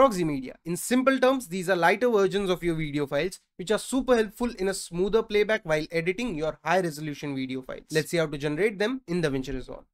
Proxy Media. In simple terms, these are lighter versions of your video files which are super helpful in a smoother playback while editing your high resolution video files. Let's see how to generate them in DaVinci Resolve.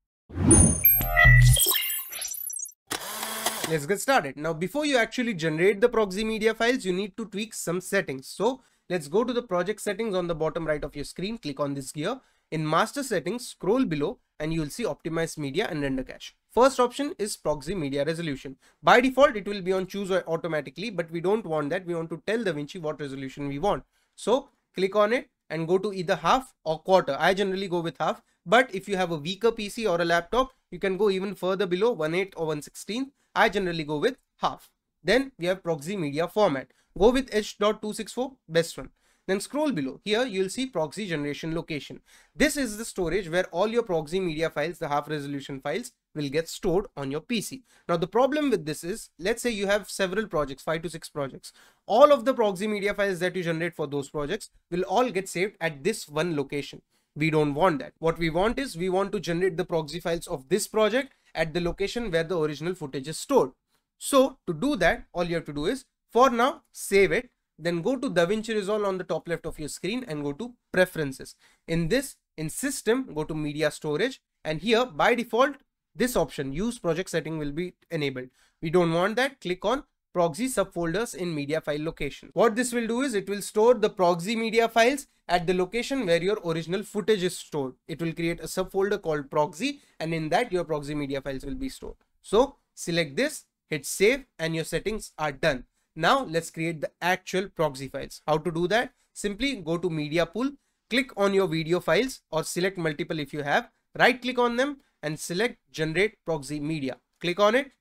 Let's get started. Now before you actually generate the Proxy Media files, you need to tweak some settings. So let's go to the project settings on the bottom right of your screen. Click on this gear. In master settings, scroll below and you will see optimize media and render cache. First option is proxy media resolution. By default, it will be on choose automatically, but we don't want that. We want to tell DaVinci what resolution we want. So click on it and go to either half or quarter. I generally go with half, but if you have a weaker PC or a laptop, you can go even further below 1.8 or 116. I generally go with half. Then we have proxy media format. Go with H.264, best one. Then scroll below. Here you'll see proxy generation location. This is the storage where all your proxy media files, the half resolution files will get stored on your PC. Now the problem with this is, let's say you have several projects, five to six projects. All of the proxy media files that you generate for those projects will all get saved at this one location. We don't want that. What we want is we want to generate the proxy files of this project at the location where the original footage is stored. So to do that, all you have to do is for now, save it then go to DaVinci Resolve on the top left of your screen and go to preferences. In this, in system, go to media storage and here by default, this option use project setting will be enabled. We don't want that. Click on proxy subfolders in media file location. What this will do is it will store the proxy media files at the location where your original footage is stored. It will create a subfolder called proxy and in that your proxy media files will be stored. So select this, hit save and your settings are done. Now let's create the actual proxy files. How to do that? Simply go to media pool, click on your video files or select multiple if you have, right click on them and select generate proxy media. Click on it,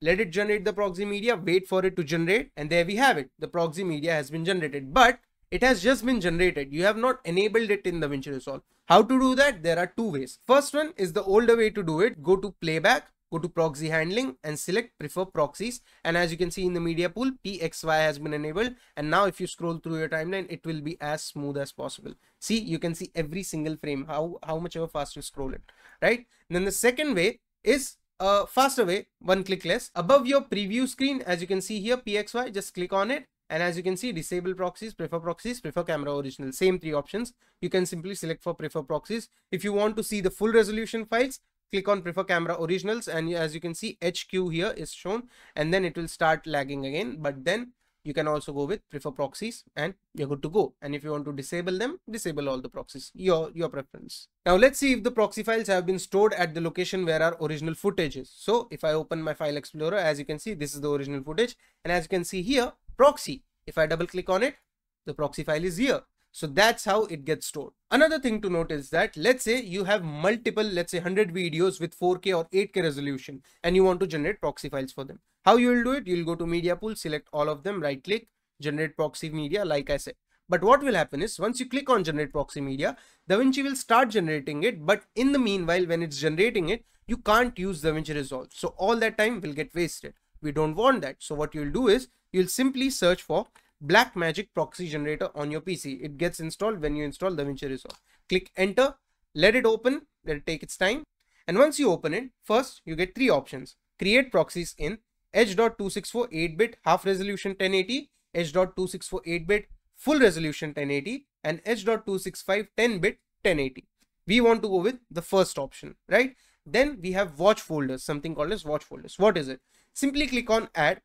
let it generate the proxy media, wait for it to generate and there we have it. The proxy media has been generated, but it has just been generated. You have not enabled it in the DaVinci Resolve. How to do that? There are two ways. First one is the older way to do it. Go to playback go to proxy handling and select prefer proxies. And as you can see in the media pool pxy has been enabled. And now if you scroll through your timeline it will be as smooth as possible. See you can see every single frame how how much ever fast you scroll it right? And then the second way is a faster way one click less above your preview screen. As you can see here pxy just click on it. And as you can see disable proxies prefer proxies prefer camera original. Same three options. You can simply select for prefer proxies. If you want to see the full resolution files click on prefer camera originals and as you can see HQ here is shown and then it will start lagging again. But then you can also go with prefer proxies and you're good to go. And if you want to disable them disable all the proxies. Your your preference. Now let's see if the proxy files have been stored at the location where our original footage is. So if i open my file explorer as you can see this is the original footage. And as you can see here proxy. If i double click on it the proxy file is here so that's how it gets stored. Another thing to note is that let's say you have multiple, let's say 100 videos with 4K or 8K resolution and you want to generate proxy files for them. How you will do it? You'll go to media pool, select all of them, right click, generate proxy media like I said. But what will happen is once you click on generate proxy media, DaVinci will start generating it. But in the meanwhile, when it's generating it, you can't use DaVinci Resolve. So all that time will get wasted. We don't want that. So what you'll do is you'll simply search for Blackmagic proxy generator on your PC. It gets installed when you install DaVinci Resolve. Click enter, let it open, let it take its time. And once you open it, first you get three options. Create proxies in H.264 8-bit half resolution 1080, H.264 8-bit full resolution 1080 and H.265 10-bit 1080. We want to go with the first option, right? Then we have watch folders, something called as watch folders. What is it? Simply click on add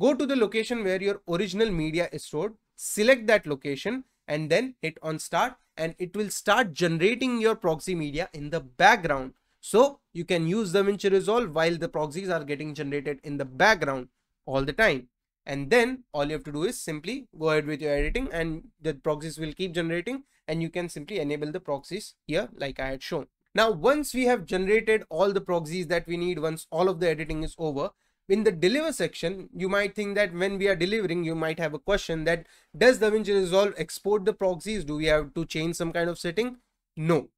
Go to the location where your original media is stored, select that location and then hit on start and it will start generating your proxy media in the background. So you can use the DaVinci Resolve while the proxies are getting generated in the background all the time. And then all you have to do is simply go ahead with your editing and the proxies will keep generating and you can simply enable the proxies here like I had shown. Now, once we have generated all the proxies that we need, once all of the editing is over, in the deliver section, you might think that when we are delivering, you might have a question that does DaVinci Resolve export the proxies? Do we have to change some kind of setting? No.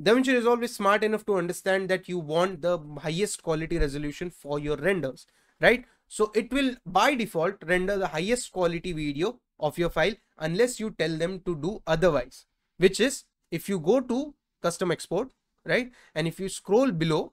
DaVinci Resolve is smart enough to understand that you want the highest quality resolution for your renders, right? So it will by default render the highest quality video of your file unless you tell them to do otherwise, which is if you go to custom export, right? And if you scroll below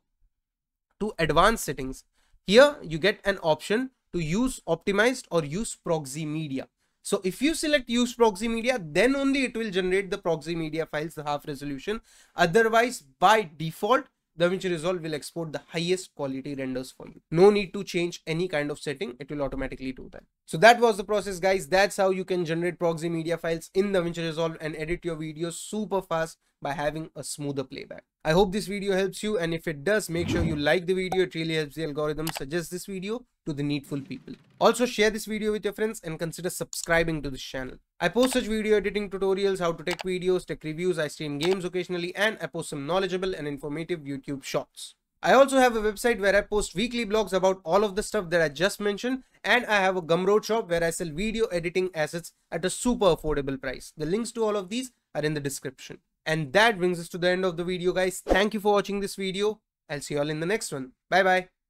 to advanced settings, here you get an option to use optimized or use proxy media. So if you select use proxy media, then only it will generate the proxy media files, the half resolution. Otherwise, by default, DaVinci Resolve will export the highest quality renders for you. No need to change any kind of setting. It will automatically do that. So that was the process guys. That's how you can generate proxy media files in DaVinci Resolve and edit your videos super fast by having a smoother playback. I hope this video helps you and if it does, make sure you like the video. It really helps the algorithm suggest this video to the needful people. Also share this video with your friends and consider subscribing to this channel. I post such video editing tutorials, how to take videos, tech reviews, I stream games occasionally and I post some knowledgeable and informative YouTube shorts. I also have a website where I post weekly blogs about all of the stuff that I just mentioned and I have a Gumroad shop where I sell video editing assets at a super affordable price. The links to all of these are in the description. And that brings us to the end of the video guys. Thank you for watching this video. I'll see you all in the next one. Bye bye.